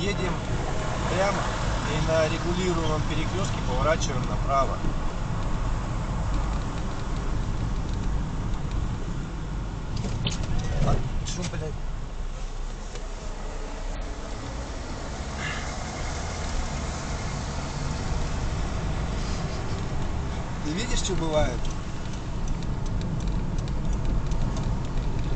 едем прямо и на регулируемом перекрестке поворачиваем направо. А, Шум, блядь. Ты видишь, что бывает?